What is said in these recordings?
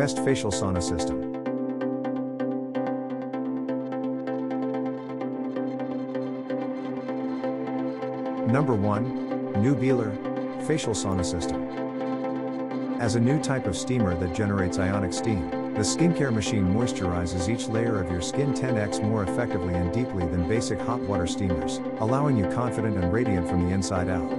Best facial sauna system. Number 1. Nubiler Facial Sauna System. As a new type of steamer that generates ionic steam, the skincare machine moisturizes each layer of your skin 10x more effectively and deeply than basic hot water steamers, allowing you confident and radiant from the inside out.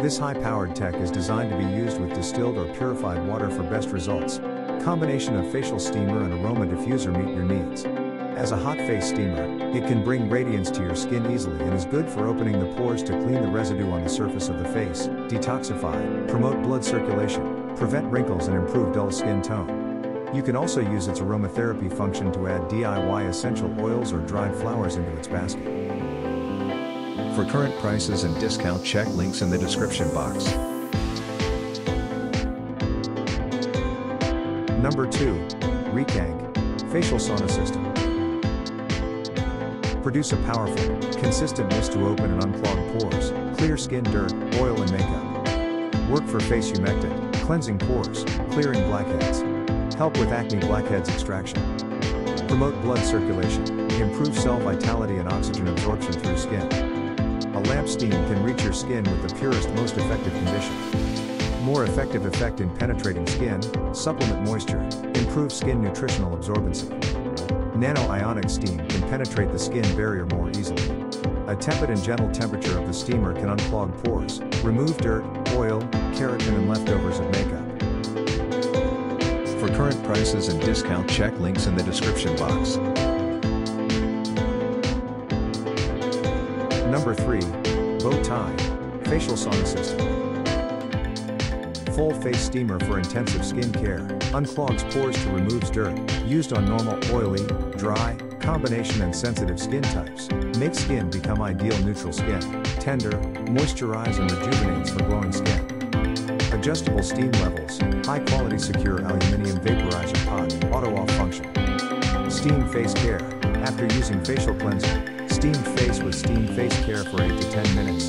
This high-powered tech is designed to be used with distilled or purified water for best results. Combination of facial steamer and aroma diffuser meet your needs. As a hot face steamer, it can bring radiance to your skin easily and is good for opening the pores to clean the residue on the surface of the face, detoxify, promote blood circulation, prevent wrinkles and improve dull skin tone. You can also use its aromatherapy function to add DIY essential oils or dried flowers into its basket. For current prices and discount check links in the description box. Number 2. Rekang Facial Sauna System. Produce a powerful, consistent mist to open and unclog pores, clear skin dirt, oil and makeup. Work for face humectant, cleansing pores, clearing blackheads. Help with acne blackheads extraction. Promote blood circulation, improve cell vitality and oxygen absorption through skin. A lamp steam can reach your skin with the purest most effective condition. More effective effect in penetrating skin, supplement moisture, improve skin nutritional absorbency. Nano-ionic steam can penetrate the skin barrier more easily. A tepid and gentle temperature of the steamer can unclog pores, remove dirt, oil, keratin and leftovers of makeup. For current prices and discount check links in the description box. Number 3. Bow Tie Facial Sauna System. Full face steamer for intensive skin care, unclogs pores to removes dirt, used on normal, oily, dry, combination and sensitive skin types, makes skin become ideal neutral skin, tender, moisturize and rejuvenates for glowing skin. Adjustable steam levels, high quality secure aluminum vaporizer pod, auto off function. Steam face care, after using facial cleanser, steamed face with steam face care for 8 to 10 minutes.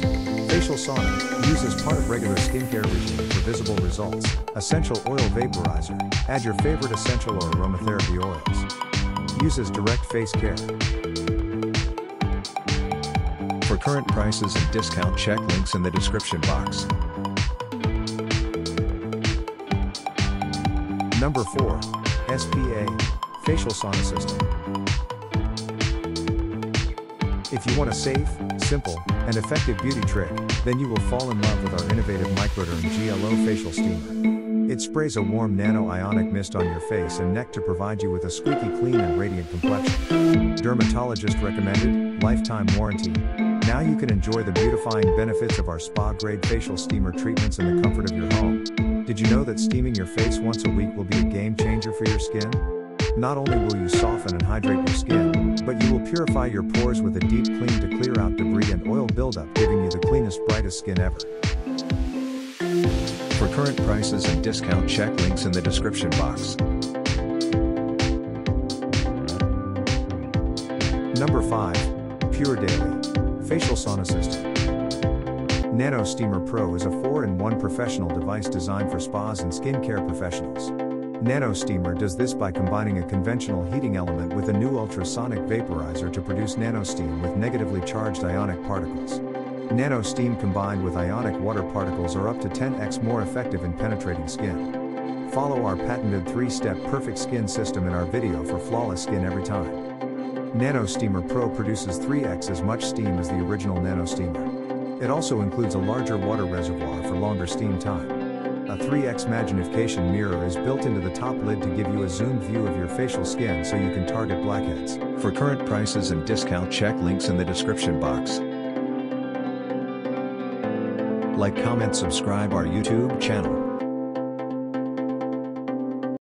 Facial sauna, used as part of regular skincare regime for visible results. Essential oil vaporizer, add your favorite essential or aromatherapy oils. Uses direct face care. For current prices and discount check links in the description box. Number 4. SPA Facial Sauna System. If you want a safe, simple, and effective beauty trick, then you will fall in love with our innovative Microderm GLO facial steamer. It sprays a warm nano-ionic mist on your face and neck to provide you with a squeaky clean and radiant complexion. Dermatologist recommended, lifetime warranty. Now you can enjoy the beautifying benefits of our spa-grade facial steamer treatments in the comfort of your home. Did you know that steaming your face once a week will be a game changer for your skin? Not only will you soften and hydrate your skin, but you will purify your pores with a deep clean to clear out debris and oil buildup, giving you the cleanest, brightest skin ever. For current prices and discount check links in the description box. Number 5. Pure Daily Facial Sauna System. Nano Steamer Pro is a 4-in-1 professional device designed for spas and skincare professionals. Nano Steamer does this by combining a conventional heating element with a new ultrasonic vaporizer to produce nano steam with negatively charged ionic particles. Nano steam combined with ionic water particles are up to 10x more effective in penetrating skin. Follow our patented 3-step perfect skin system in our video for flawless skin every time. Nano Steamer Pro produces 3x as much steam as the original Nano Steamer. It also includes a larger water reservoir for longer steam time. A 3x magnification mirror is built into the top lid to give you a zoomed view of your facial skin so you can target blackheads. For current prices and discount check links in the description box. Like comment subscribe our YouTube channel.